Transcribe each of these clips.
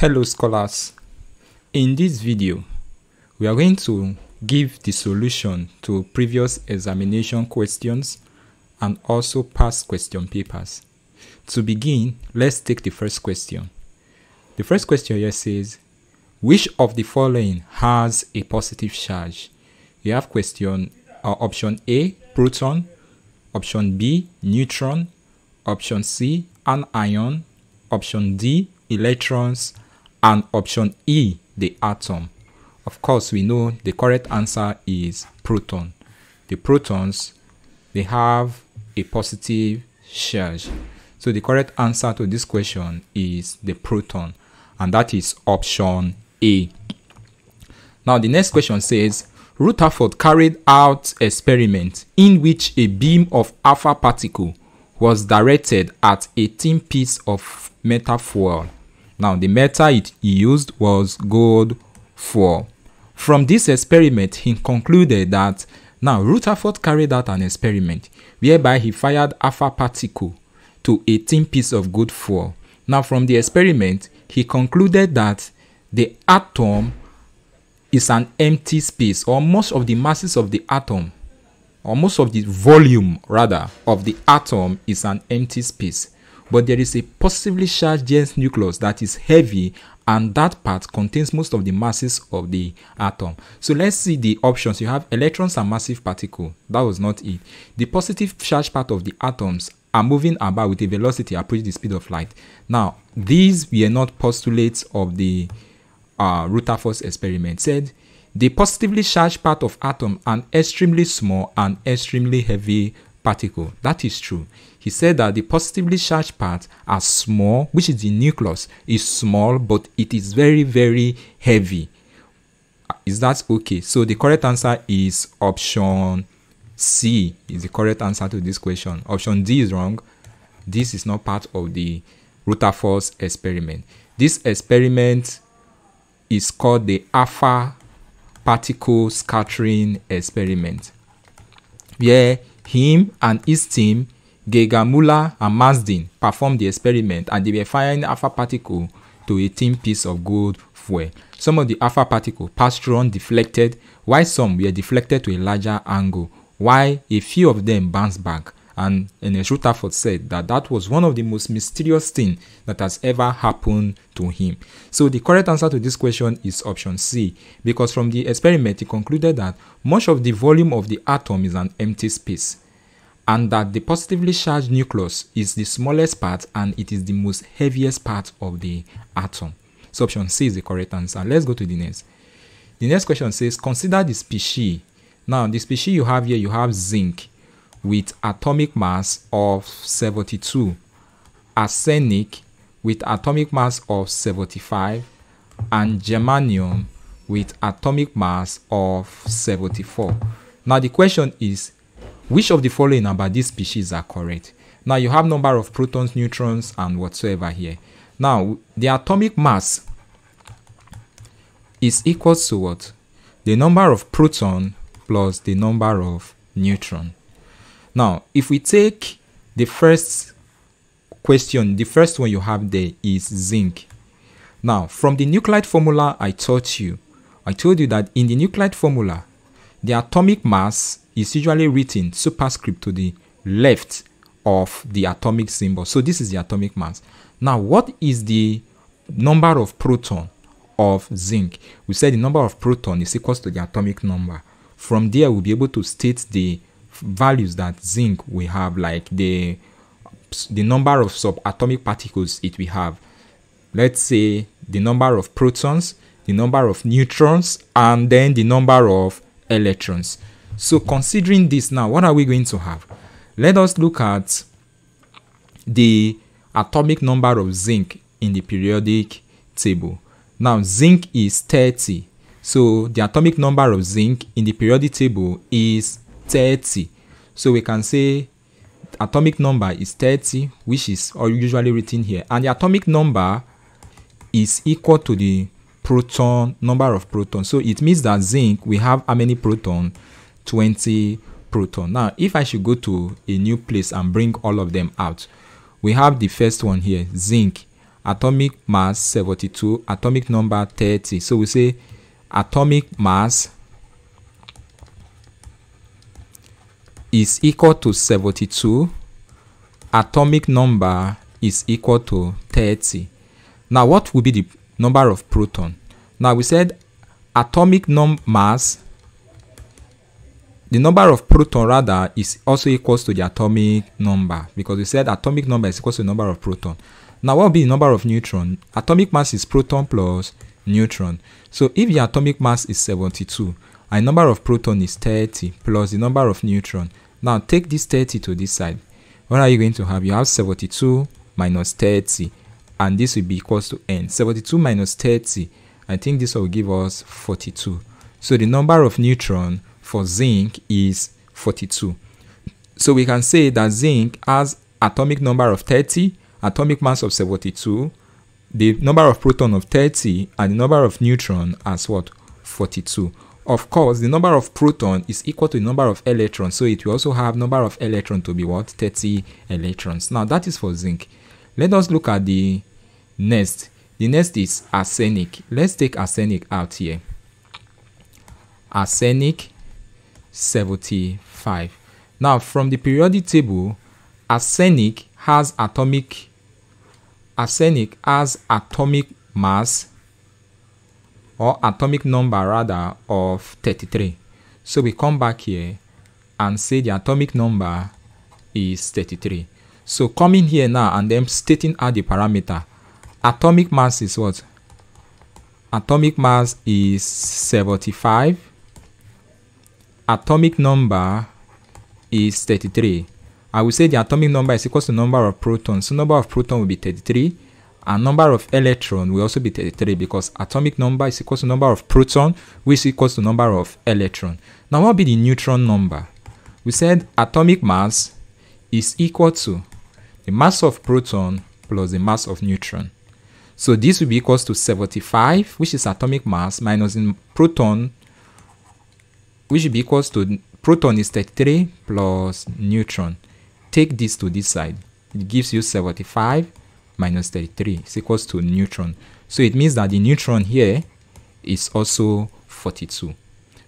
Hello scholars. In this video, we are going to give the solution to previous examination questions and also past question papers. To begin, let's take the first question. The first question here says, which of the following has a positive charge? You have question uh, option A, proton, option B, neutron, option C, an ion, option D, electrons, and option E, the atom. Of course, we know the correct answer is proton. The protons, they have a positive charge. So the correct answer to this question is the proton, and that is option A. Now the next question says, Rutherford carried out experiment in which a beam of alpha particle was directed at a thin piece of metal foil. Now the metal it used was gold foil. From this experiment, he concluded that now Rutherford carried out an experiment whereby he fired alpha particle to a thin piece of gold foil. Now from the experiment, he concluded that the atom is an empty space or most of the masses of the atom or most of the volume rather of the atom is an empty space but there is a positively charged dense nucleus that is heavy and that part contains most of the masses of the atom. So let's see the options. You have electrons and massive particle. That was not it. The positive charge part of the atoms are moving about with a velocity approaching the speed of light. Now these were not postulates of the uh, Rutherford's experiment. Said the positively charged part of atom an extremely small and extremely heavy particle. That is true. He said that the positively charged part are small, which is the nucleus, is small, but it is very, very heavy. Uh, is that okay? So the correct answer is option C is the correct answer to this question. Option D is wrong. This is not part of the Rutherford's experiment. This experiment is called the alpha particle scattering experiment, where him and his team, Müller and Marsden, performed the experiment and they were firing alpha particle to a thin piece of gold foil. Some of the alpha particle passed through undeflected, while some were deflected to a larger angle, while a few of them bounced back and Ernest Rutherford said that that was one of the most mysterious things that has ever happened to him. So the correct answer to this question is option C, because from the experiment he concluded that much of the volume of the atom is an empty space, and that the positively charged nucleus is the smallest part and it is the most heaviest part of the atom. So option C is the correct answer. Let's go to the next. The next question says, consider the species. Now, the species you have here, you have zinc with atomic mass of 72, arsenic with atomic mass of 75, and germanium with atomic mass of 74. Now the question is, which of the following about these species are correct? Now you have number of protons, neutrons, and whatsoever here. Now the atomic mass is equal to what? The number of proton plus the number of neutron. Now, if we take the first question, the first one you have there is zinc. Now, from the nuclide formula I taught you, I told you that in the nuclide formula, the atomic mass is usually written superscript to the left of the atomic symbol. So this is the atomic mass. Now, what is the number of proton of zinc? We said the number of proton is equal to the atomic number. From there, we'll be able to state the values that zinc we have like the the number of subatomic particles it will have. Let's say the number of protons the number of neutrons and then the number of electrons. So considering this now what are we going to have? Let us look at the atomic number of zinc in the periodic table. Now zinc is 30 so the atomic number of zinc in the periodic table is 30. So we can say atomic number is 30, which is usually written here. And the atomic number is equal to the proton number of protons. So it means that zinc, we have how many proton? 20 proton. Now, if I should go to a new place and bring all of them out, we have the first one here, zinc, atomic mass 72 atomic number 30 so we say atomic mass is equal to 72 atomic number is equal to 30 now what will be the number of proton? Now we said atomic num mass the number of proton rather is also equals to the atomic number because we said atomic number is equal to the number of proton. Now what will be the number of neutron? Atomic mass is proton plus neutron. So if the atomic mass is 72 and number of proton is 30 plus the number of neutron. Now take this 30 to this side. What are you going to have? You have 72 minus 30 and this will be equals to n. 72 minus 30 i think this will give us 42 so the number of neutron for zinc is 42 so we can say that zinc has atomic number of 30 atomic mass of 72 the number of proton of 30 and the number of neutron as what? 42 of course the number of proton is equal to the number of electrons so it will also have number of electrons to be what? 30 electrons. Now that is for zinc. Let us look at the next. The next is arsenic. Let's take arsenic out here. Arsenic 75 now from the periodic table arsenic has atomic arsenic has atomic mass or atomic number rather of 33 so we come back here and say the atomic number is 33 so coming here now and then stating out the parameter atomic mass is what? Atomic mass is 75 atomic number is 33 I will say the atomic number is equal to the number of protons. So number of protons will be 33 and number of electron will also be 33 because atomic number is equal to number of proton which is equal to number of electron. Now what will be the neutron number? We said atomic mass is equal to the mass of proton plus the mass of neutron. So this will be equal to 75 which is atomic mass minus in proton which will be equals to proton is 33 plus neutron take this to this side it gives you 75 minus 33 is equals to neutron. So it means that the neutron here is also 42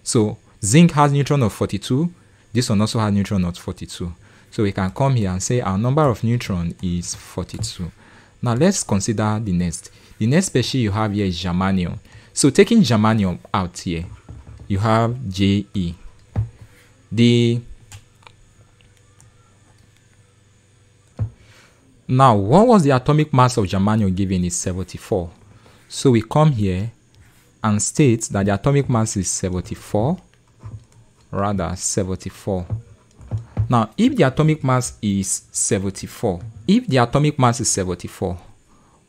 so zinc has neutron of 42 this one also has neutron of 42 so we can come here and say our number of neutron is 42 now let's consider the next. The next species you have here is germanium. So taking germanium out here you have Je. The Now, what was the atomic mass of germanium given is 74. So we come here and state that the atomic mass is 74, rather 74. Now, if the atomic mass is 74, if the atomic mass is 74,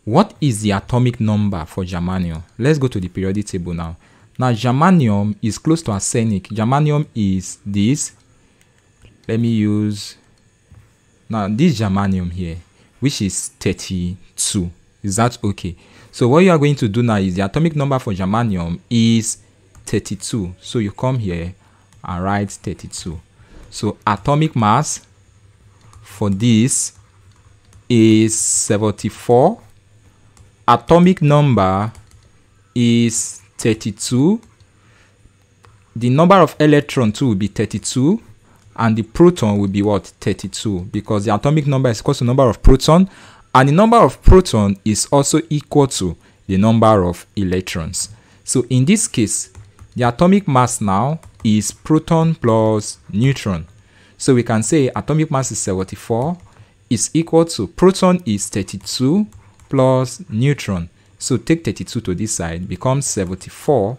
what is the atomic number for germanium? Let's go to the periodic table now. Now, germanium is close to arsenic. Germanium is this. Let me use, now this germanium here which is 32. Is that okay? So what you are going to do now is the atomic number for germanium is 32. So you come here and write 32. So atomic mass for this is 74. Atomic number is 32. The number of electron too will be 32 and the proton will be what? 32 because the atomic number is equal to the number of proton and the number of proton is also equal to the number of electrons. So in this case the atomic mass now is proton plus neutron. So we can say atomic mass is 74 is equal to proton is 32 plus neutron. So take 32 to this side becomes 74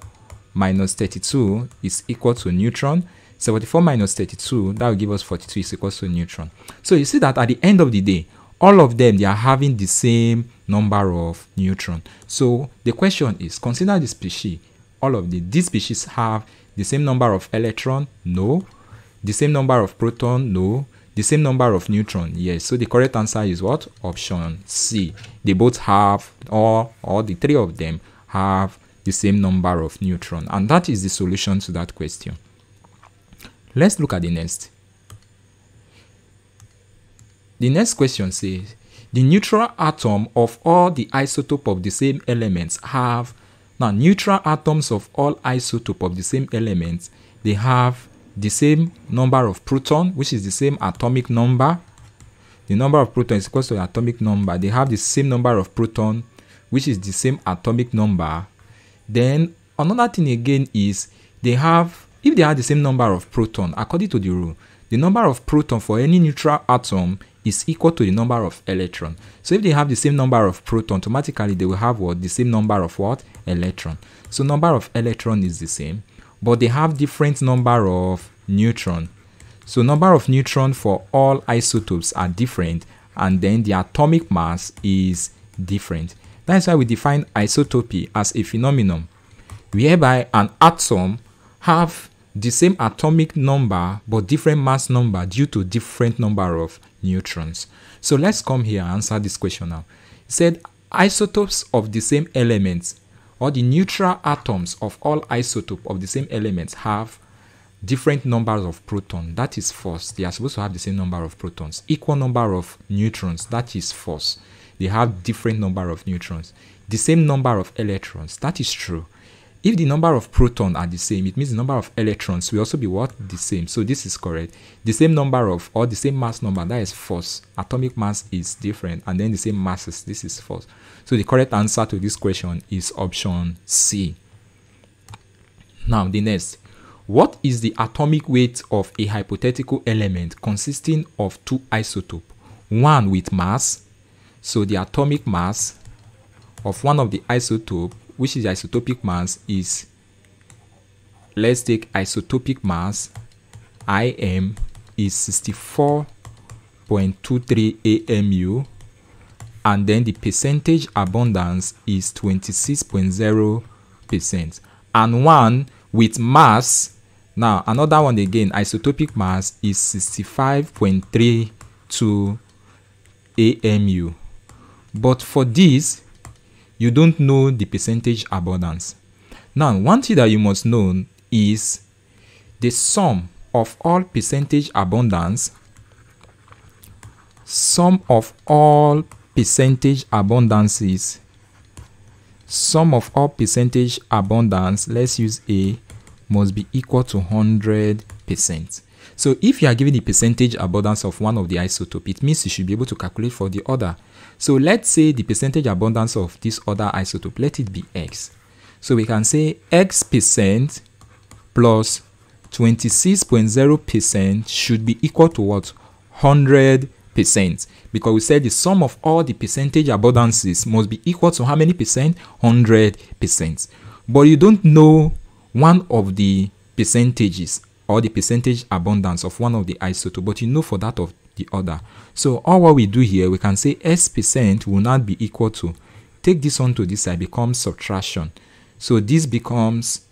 minus 32 is equal to neutron 74 minus 32, that will give us 42 is equals to neutron. So you see that at the end of the day, all of them, they are having the same number of neutron. So the question is, consider the species. All of the, these species have the same number of electron? No. The same number of proton? No. The same number of neutron? Yes. So the correct answer is what? Option C. They both have, or, or the three of them have the same number of neutron. And that is the solution to that question. Let's look at the next. The next question says, the neutral atom of all the isotope of the same elements have now neutral atoms of all isotope of the same elements they have the same number of proton which is the same atomic number. The number of proton is equal to the atomic number. They have the same number of proton which is the same atomic number. Then another thing again is they have if they have the same number of proton according to the rule the number of proton for any neutral atom is equal to the number of electron. So if they have the same number of proton automatically they will have what? The same number of what? Electron. So number of electron is the same but they have different number of neutron. So number of neutron for all isotopes are different and then the atomic mass is different. That's why we define isotopy as a phenomenon whereby an atom have the same atomic number but different mass number due to different number of neutrons. So let's come here and answer this question now. It said isotopes of the same elements or the neutral atoms of all isotope of the same elements have different numbers of protons. That is false. They are supposed to have the same number of protons. Equal number of neutrons. That is false. They have different number of neutrons. The same number of electrons. That is true. If the number of protons are the same, it means the number of electrons will also be what? The same. So this is correct. The same number of, or the same mass number, that is false. Atomic mass is different, and then the same masses, this is false. So the correct answer to this question is option C. Now, the next. What is the atomic weight of a hypothetical element consisting of two isotopes? One with mass, so the atomic mass of one of the isotope which is isotopic mass is let's take isotopic mass im is 64.23 amu and then the percentage abundance is 26.0 percent. And one with mass now another one again isotopic mass is 65.32 amu but for this you don't know the percentage abundance. Now, one thing that you must know is the sum of all percentage abundance, sum of all percentage abundances, sum of all percentage abundance, let's use A, must be equal to 100%. So if you are given the percentage abundance of one of the isotope, it means you should be able to calculate for the other. So let's say the percentage abundance of this other isotope, let it be X. So we can say X percent plus 26.0% should be equal to what? 100%. Because we said the sum of all the percentage abundances must be equal to how many percent? 100%. But you don't know one of the percentages or the percentage abundance of one of the isotope, but you know for that of the other. So all what we do here, we can say S percent will not be equal to, take this one to this side, becomes subtraction. So this becomes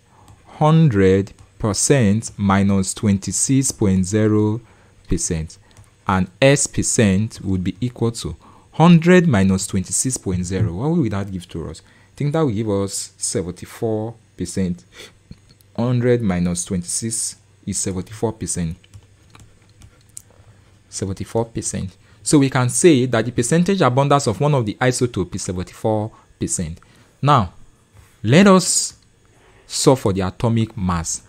100% minus 26.0% and S percent would be equal to 100 minus 26.0. What will that give to us? I think that will give us 74%. 100 minus 26 is 74%. 74%. So we can say that the percentage abundance of one of the isotope is 74%. Now, let us solve for the atomic mass.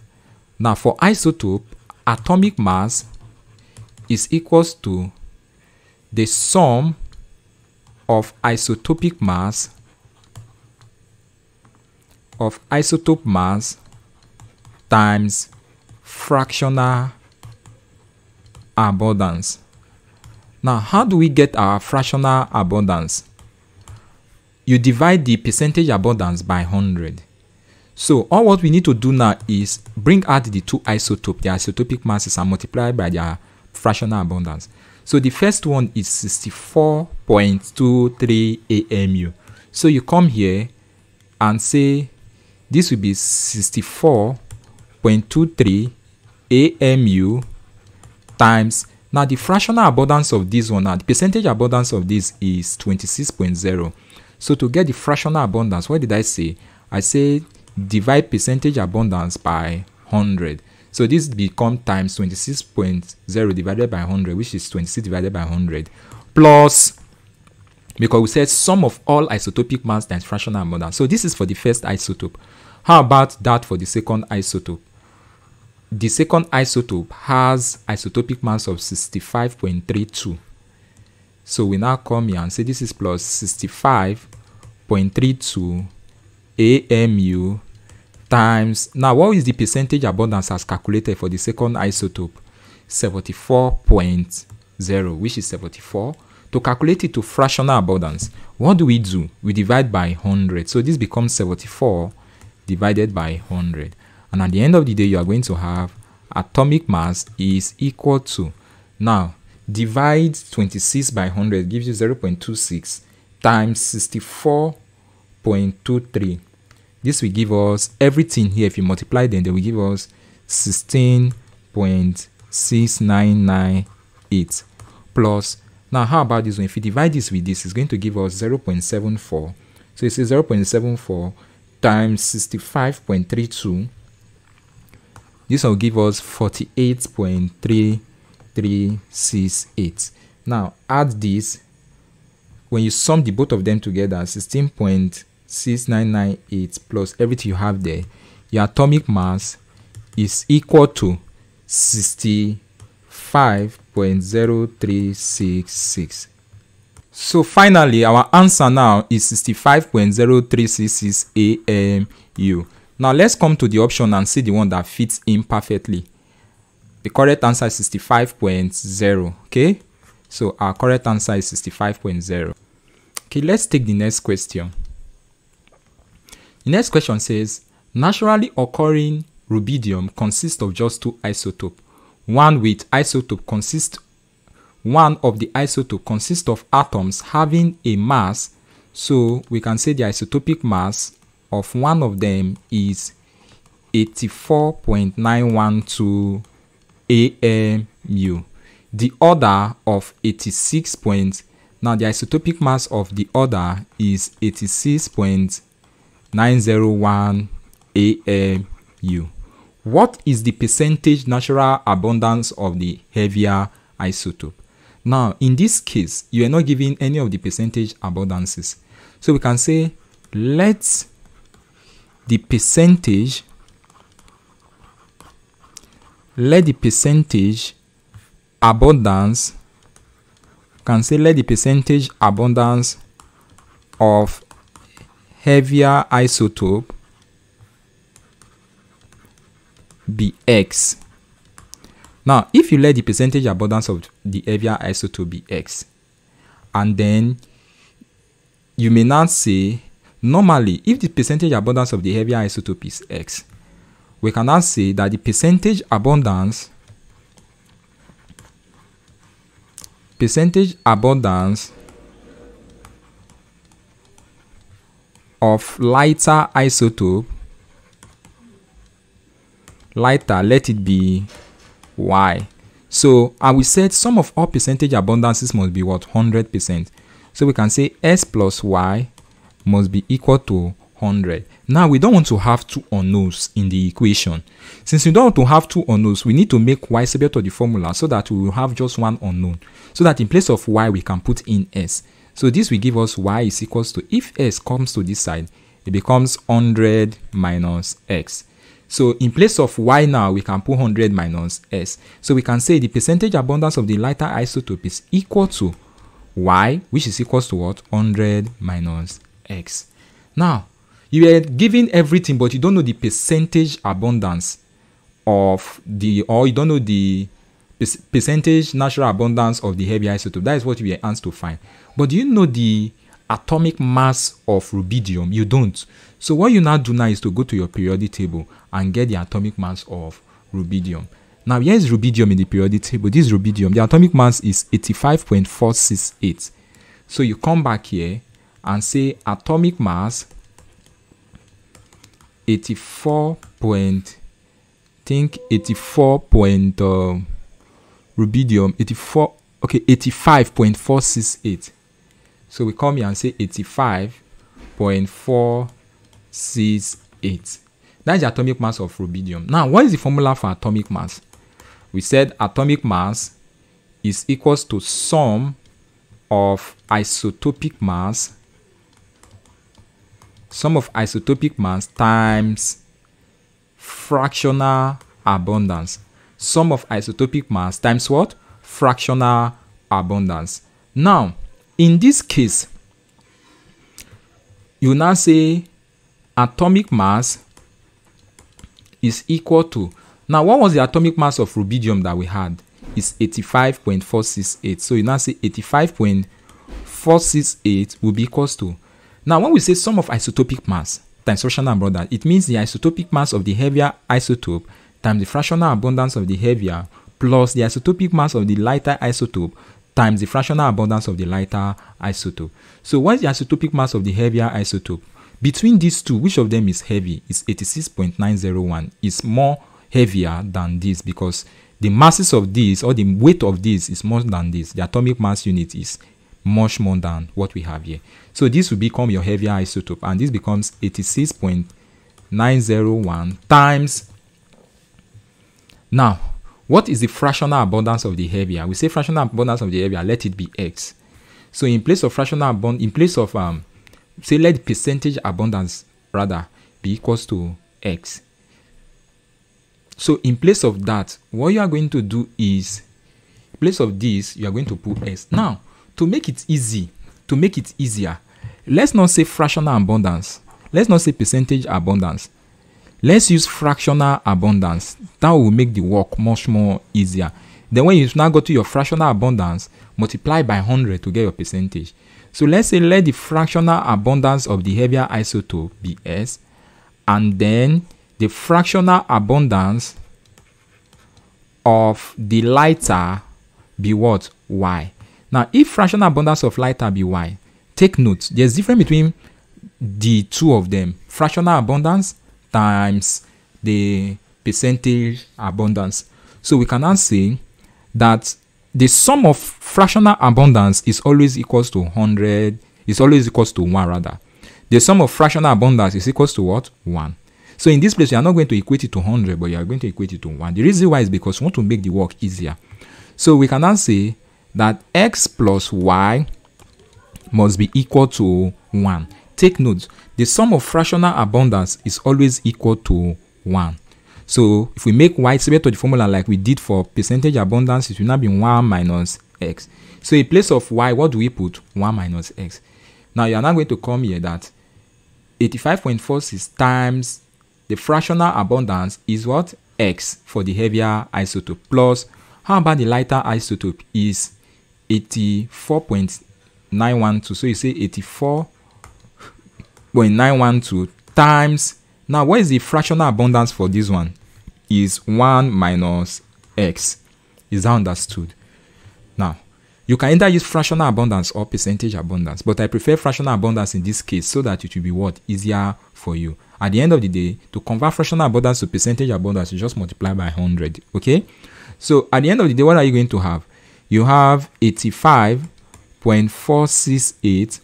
Now, for isotope, atomic mass is equals to the sum of isotopic mass of isotope mass times fractional abundance. Now, how do we get our fractional abundance? You divide the percentage abundance by 100. So all what we need to do now is bring out the two isotopes, the isotopic masses, and multiply by their fractional abundance. So the first one is 64.23 AMU. So you come here and say this will be 64.23 AMU times now the fractional abundance of this one now the percentage abundance of this is 26.0 so to get the fractional abundance what did i say i say divide percentage abundance by 100 so this become times 26.0 divided by 100 which is 26 divided by 100 plus because we said sum of all isotopic mass times fractional abundance. So this is for the first isotope. How about that for the second isotope? The second isotope has isotopic mass of 65.32. So we now come here and say this is plus 65.32 AMU times. Now, what is the percentage abundance as calculated for the second isotope? 74.0, which is 74. To calculate it to fractional abundance, what do we do? We divide by 100. So this becomes 74 divided by 100. And at the end of the day, you are going to have atomic mass is equal to. Now, divide 26 by 100 gives you 0.26 times 64.23. This will give us everything here. If you multiply them, they will give us 16.6998 plus. Now, how about this one? If you divide this with this, it's going to give us 0.74. So it's 0.74 times 65.32. This will give us 48.3368. Now, add this. When you sum the both of them together, 16.6998 plus everything you have there, your atomic mass is equal to 65.0366. So finally, our answer now is 65.0366 AMU. Now let's come to the option and see the one that fits in perfectly. The correct answer is 65.0. Okay, so our correct answer is 65.0. Okay, let's take the next question. The next question says naturally occurring rubidium consists of just two isotopes. One with isotope consists one of the isotope consists of atoms having a mass so we can say the isotopic mass of one of them is 84.912 AMU. The other of 86. Point, now the isotopic mass of the other is 86.901 AMU. What is the percentage natural abundance of the heavier isotope? Now, in this case, you are not giving any of the percentage abundances. So we can say, let the percentage, let the percentage abundance, can say let the percentage abundance of heavier isotope be X. Now, if you let the percentage abundance of the heavier isotope be x, and then you may not say, normally, if the percentage abundance of the heavier isotope is x, we can now say that the percentage abundance percentage abundance of lighter isotope lighter let it be y. So, and we said sum of all percentage abundances must be what? 100%. So we can say s plus y must be equal to 100. Now we don't want to have two unknowns in the equation. Since we don't want to have two unknowns, we need to make y subject to the formula so that we will have just one unknown. So that in place of y, we can put in s. So this will give us y is equals to, if s comes to this side, it becomes 100 minus x. So in place of y now, we can put 100 minus s. So we can say the percentage abundance of the lighter isotope is equal to y, which is equal to what? 100 minus x. Now, you are given everything, but you don't know the percentage abundance of the, or you don't know the percentage natural abundance of the heavy isotope. That is what we are asked to find. But do you know the atomic mass of rubidium? You don't. So what you now do now is to go to your periodic table and get the atomic mass of rubidium. Now here is rubidium in the periodic table. This rubidium, the atomic mass is 85.468. So you come back here and say atomic mass 84 point think 84 point uh, rubidium 84 okay 85.468 so we come here and say 85.4 6, 8. That's the atomic mass of rubidium. Now, what is the formula for atomic mass? We said atomic mass is equals to sum of isotopic mass sum of isotopic mass times fractional abundance. Sum of isotopic mass times what? Fractional abundance. Now in this case you now say atomic mass is equal to now what was the atomic mass of rubidium that we had? Is 85.468 so you now say 85.468 will be equals to now when we say sum of isotopic mass times fractional abundance it means the isotopic mass of the heavier isotope times the fractional abundance of the heavier plus the isotopic mass of the lighter isotope times the fractional abundance of the lighter isotope. So what is the isotopic mass of the heavier isotope? Between these two, which of them is heavy? Is 86.901. It's more heavier than this because the masses of this or the weight of this is more than this. The atomic mass unit is much more than what we have here. So this will become your heavier isotope and this becomes 86.901 times now what is the fractional abundance of the heavier? We say fractional abundance of the heavier, let it be x. So in place of fractional abundance, in place of um, say let percentage abundance rather be equals to x. So in place of that, what you are going to do is, in place of this, you are going to put s. Now, to make it easy, to make it easier, let's not say fractional abundance. Let's not say percentage abundance. Let's use fractional abundance. That will make the work much more easier. Then when you now go to your fractional abundance, multiply by 100 to get your percentage. So let's say let the fractional abundance of the heavier isotope be S, and then the fractional abundance of the lighter be what? Y. Now, if fractional abundance of lighter be Y, take note, there's difference between the two of them. Fractional abundance times the percentage abundance. So we can now say that the sum of fractional abundance is always equals to 100, is always equals to 1 rather. The sum of fractional abundance is equals to what? 1. So in this place, you are not going to equate it to 100, but you are going to equate it to 1. The reason why is because we want to make the work easier. So we can now say that x plus y must be equal to 1. Take note, the sum of fractional abundance is always equal to 1. So if we make y similar to the formula like we did for percentage abundance, it will now be 1 minus x. So in place of y, what do we put? 1 minus x. Now you are now going to come here that 85.46 times the fractional abundance is what? x for the heavier isotope plus how about the lighter isotope is 84.912 so you say 84.912 times. Now what is the fractional abundance for this one? Is 1 minus x. Is that understood? Now you can either use fractional abundance or percentage abundance but i prefer fractional abundance in this case so that it will be what? Easier for you. At the end of the day to convert fractional abundance to percentage abundance you just multiply by 100 okay? So at the end of the day what are you going to have you have 85.468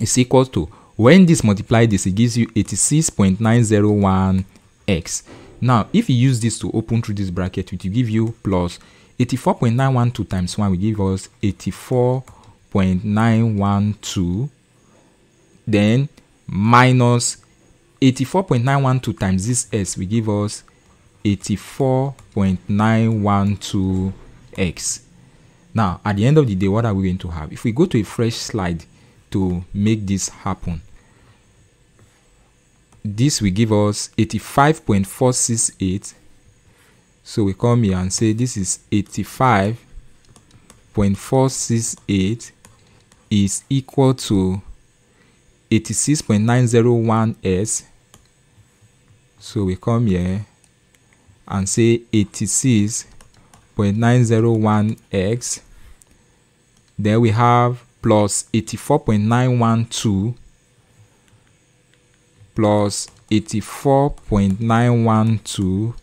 is equal to when this multiply this, it gives you 86.901x. Now, if you use this to open through this bracket, it will give you plus 84.912 times 1 will give us 84.912. Then minus 84.912 times this s will give us 84.912x. Now, at the end of the day, what are we going to have? If we go to a fresh slide to make this happen, this will give us 85.468 so we come here and say this is 85.468 is equal to 86.901s so we come here and say 86.901x then we have plus 84.912 plus 84.912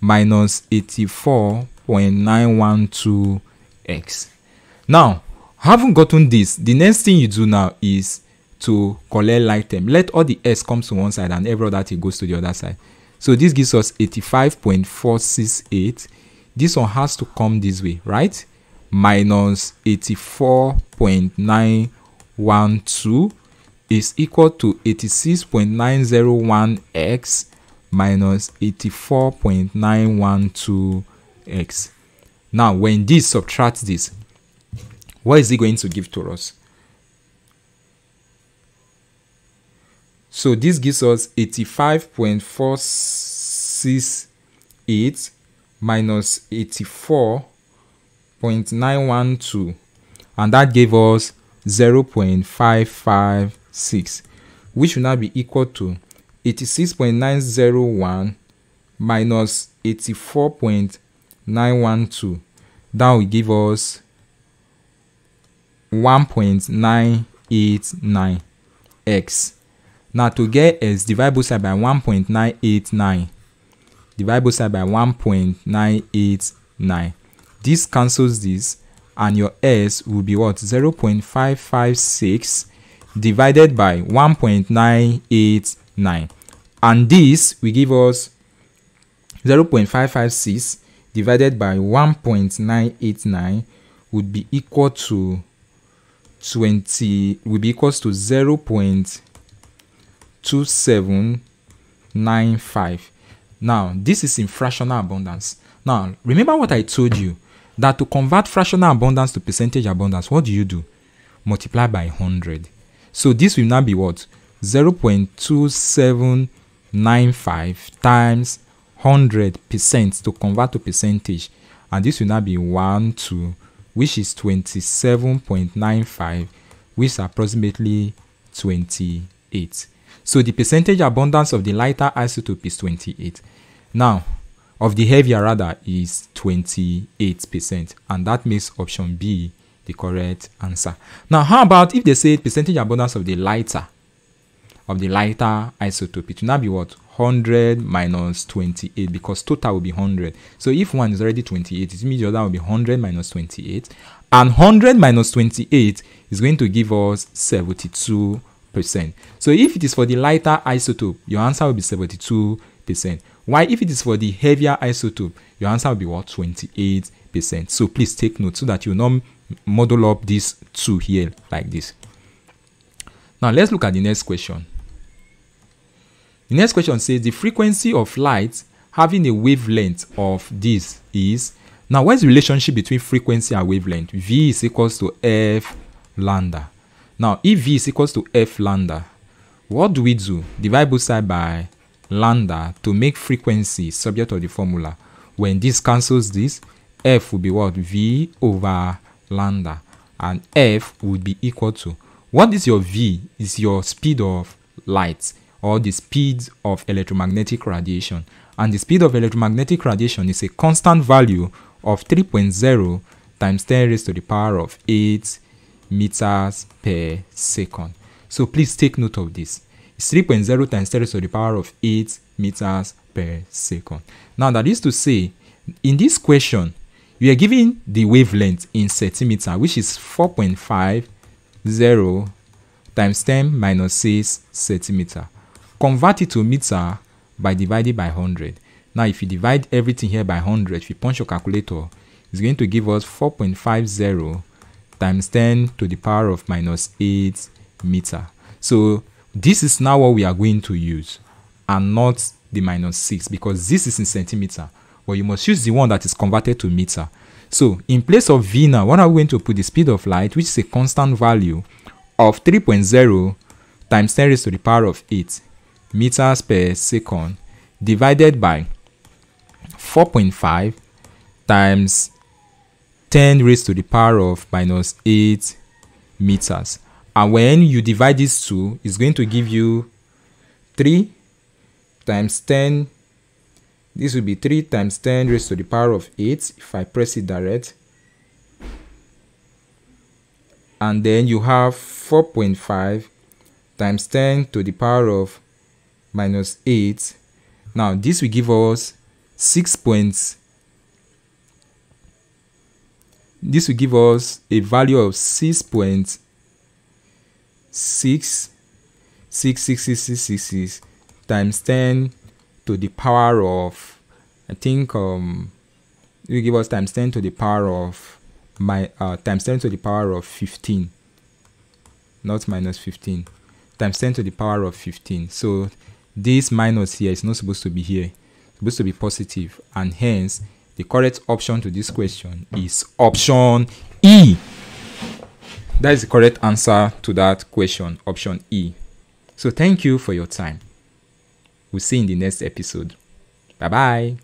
minus 84.912x. Now, having gotten this, the next thing you do now is to collect like term. Let all the s comes to one side and every other thing goes to the other side. So this gives us 85.468. This one has to come this way, right? minus 84.912 is equal to 86.901x minus 84.912x. Now, when this subtracts this, what is it going to give to us? So this gives us 85.468 minus 84.912 and that gave us 0.556 which will now be equal to 86.901 minus 84.912 that will give us 1.989x now to get s divide both side by 1.989 divide both side by 1.989 this cancels this and your s will be what? 0.556 divided by 1.989 and this will give us 0.556 divided by 1.989 would be equal to 20 will be equals to 0.2795 now this is in fractional abundance. Now remember what i told you that to convert fractional abundance to percentage abundance what do you do? Multiply by 100 so this will now be what? 0.2795 times 100 percent to convert to percentage. And this will now be 1 2 which is 27.95 which is approximately 28 so the percentage abundance of the lighter isotope is 28 now of the heavier rather is 28% and that makes option b the correct answer. Now how about if they say percentage abundance of the lighter of the lighter isotope it will now be what? 100 minus 28 because total will be 100 so if one is already 28 it means the other will be 100 minus 28 and 100 minus 28 is going to give us 72 percent. So if it is for the lighter isotope your answer will be 72 percent why? If it is for the heavier isotope your answer will be what 28 percent. So please take note so that you not model up these two here like this. Now let's look at the next question. The next question says the frequency of light having a wavelength of this is now what's the relationship between frequency and wavelength? V is equals to f lambda. Now if v is equals to f lambda what do we do? Divide both side by lambda to make frequency subject of the formula. When this cancels this f will be what? V over lambda. And f would be equal to what is your v? Is your speed of light or the speed of electromagnetic radiation? And the speed of electromagnetic radiation is a constant value of 3.0 times 10 raised to the power of 8 meters per second. So please take note of this 3.0 times 10 to the power of 8 meters per second. Now that is to say in this question we are given the wavelength in centimeter which is 4.50 times 10 minus 6 centimeter. Convert it to meter by dividing by 100 now if you divide everything here by 100 if you punch your calculator it's going to give us 4.50 times 10 to the power of minus 8 meter. So this is now what we are going to use and not the minus 6 because this is in centimeter but you must use the one that is converted to meter. So in place of v now what are we going to put the speed of light which is a constant value of 3.0 times 10 raised to the power of 8 meters per second divided by 4.5 times 10 raised to the power of minus 8 meters and when you divide these two it's going to give you 3 times 10 this will be 3 times 10 raised to the power of 8 if I press it direct. And then you have 4.5 times 10 to the power of minus 8 now this will give us 6 points. This will give us a value of 6 point six six six six six six six times 10 to the power of I think um will give us times 10 to the power of my uh, times 10 to the power of 15 not minus 15 times 10 to the power of 15 so this minus here is not supposed to be here. It's supposed to be positive. And hence the correct option to this question is option e that is the correct answer to that question option e. So thank you for your time. We'll see in the next episode. Bye bye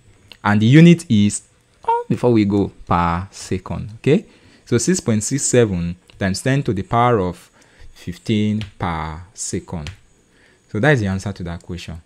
and the unit is oh, before we go per second okay? So 6.67 times 10 to the power of 15 per second. So that is the answer to that question